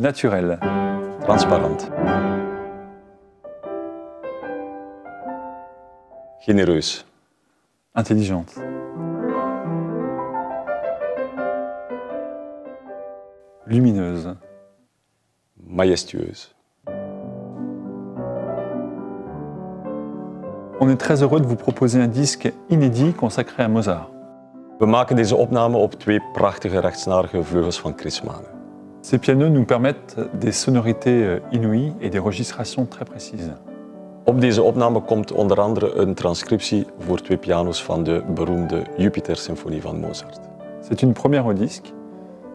Naturel. Transparant. Généreus. Intelligente. Lumineuse. Majestueus. On est très heureux de vous proposer un disque inédit consacré à Mozart. We maken deze opname op twee prachtige rechtsnarige vleugels van Chris Mane. Ces pianos nous permettent des sonorités euh, inouïes et des registrations très précises. Op deze opname komt onder andere een transcriptie voor twee pianos van de beroemde Jupiter-symfonie van Mozart. C'est une première au disque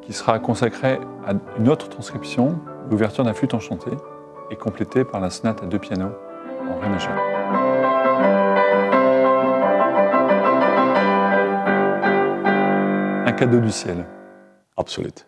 qui sera consacrée à une autre transcription, l'ouverture d'un flûte enchantée, et complétée par la sonate à deux pianos en ré majeur. Un cadeau du ciel. Absoluut.